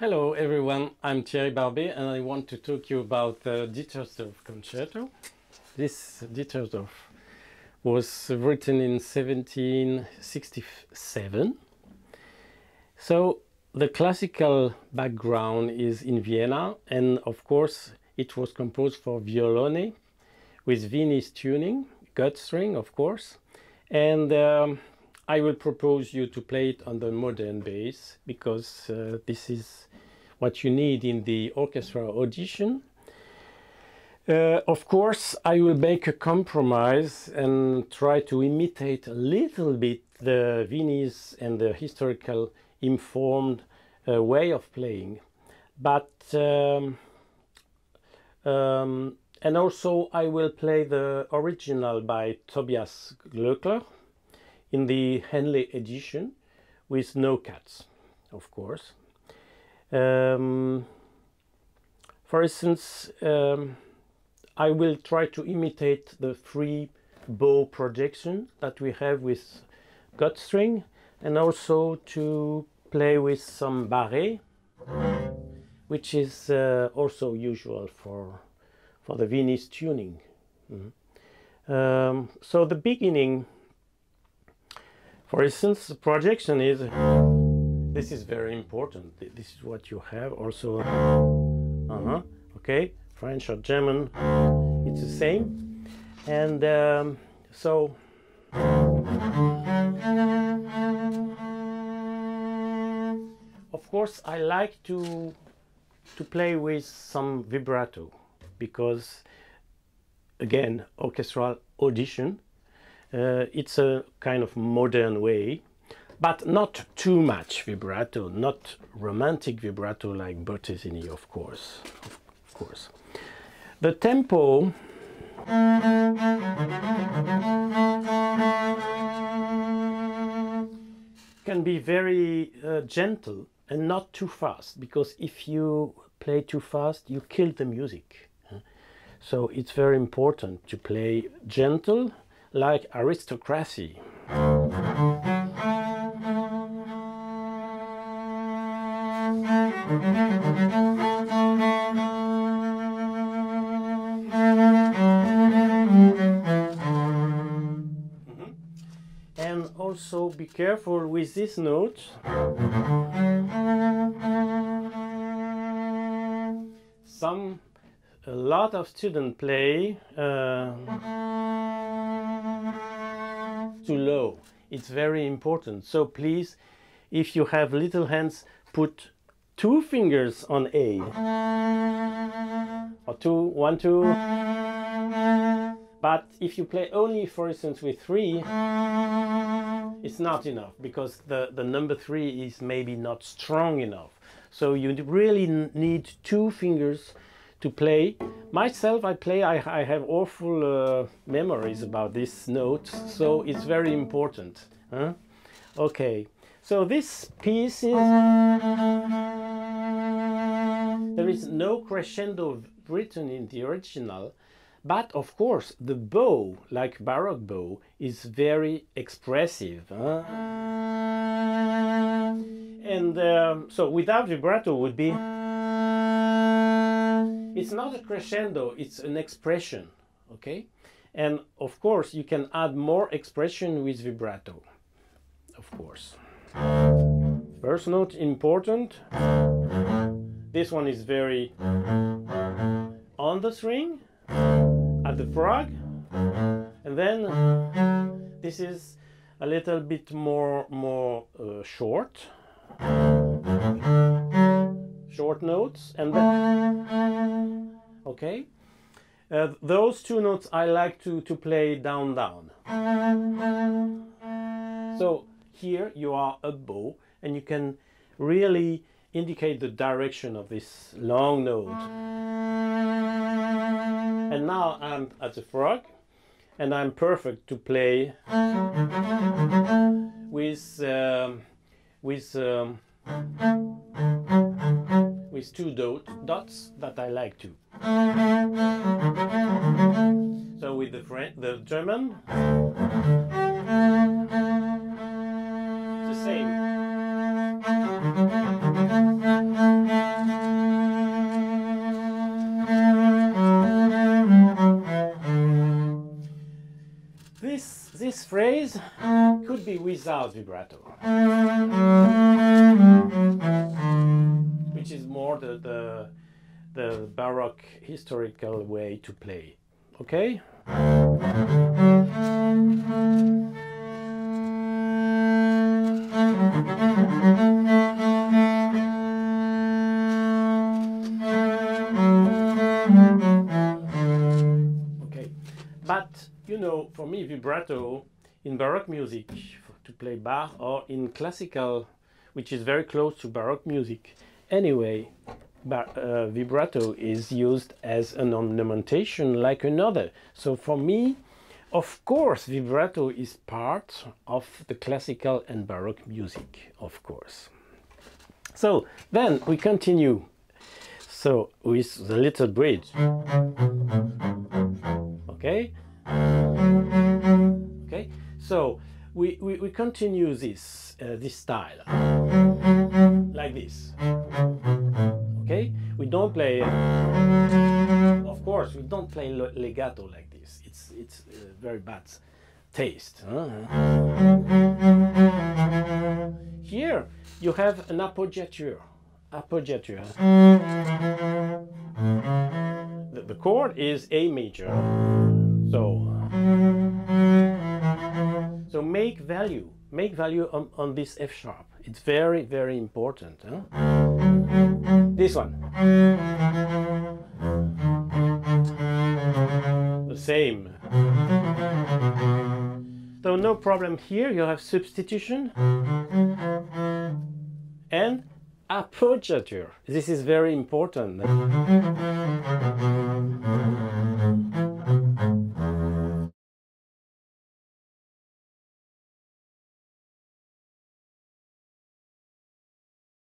Hello everyone, I'm Thierry Barbe and I want to talk to you about the Dittersdorf concerto. This Dittersdorf was written in 1767. So the classical background is in Vienna and of course it was composed for violone with Viennese tuning, gut string of course, and um, I will propose you to play it on the modern bass because uh, this is what you need in the orchestra audition. Uh, of course, I will make a compromise and try to imitate a little bit the Viennese and the historical informed uh, way of playing. But, um, um, and also I will play the original by Tobias Glöckler in the Henle edition with no cuts, of course. Um, for instance, um, I will try to imitate the free bow projection that we have with gut string and also to play with some barré, which is uh, also usual for, for the Viennese tuning. Mm -hmm. um, so the beginning for instance, projection is, this is very important. This is what you have also, uh-huh, okay, French or German, it's the same. And um, so, of course, I like to, to play with some vibrato because, again, orchestral audition, it's a kind of modern way, but not too much vibrato, not romantic vibrato like Bottesini, of course, of course. The tempo can be very uh, gentle and not too fast because if you play too fast you kill the music so it's very important to play gentle like aristocracy. Mm-hmm. And also be careful with this note. Some, a lot of students play uh, too low. It's very important. So please, if you have little hands, put two fingers on A. Or two, one, two. But if you play only, for instance, with three, it's not enough because the, the number three is maybe not strong enough. So you really need two fingers to play. Myself, I play, I, I have awful uh, memories about this note, so it's very important. Huh? Okay, so this piece is... There is no crescendo written in the original, but of course the bow, like Baroque bow, is very expressive. Huh? And um, so without vibrato would be... It's not a crescendo, it's an expression, okay? And of course, you can add more expression with vibrato, of course. First note important. This one is very on the string, at the frog, and then this is a little bit more more uh, short short notes and then okay? Uh, those two notes I like to to play down down. So here you are a bow and you can really indicate the direction of this long note. And now I'm at the frog and I'm perfect to play with um, with um, with two dot, dots that I like to. So with the, French, the German, the same. This, this phrase could be without vibrato. The Baroque historical way to play. Okay? Okay, but you know, for me, vibrato in Baroque music to play Bach or in classical, which is very close to Baroque music. Anyway, uh, vibrato is used as an ornamentation like another. So for me, of course, vibrato is part of the classical and Baroque music, of course. So then we continue. So with the little bridge. Okay. Okay. So we, we, we continue this uh, this style like this. Okay. We don't play. Of course, we don't play legato like this. It's it's uh, very bad taste. Huh? Here you have an appoggiatura. Appoggiatura. The, the chord is A major. So so make value. Make value on, on this F sharp. It's very, very important. Huh? This one. The same. So no problem here, you have substitution and appoggiatura. This is very important.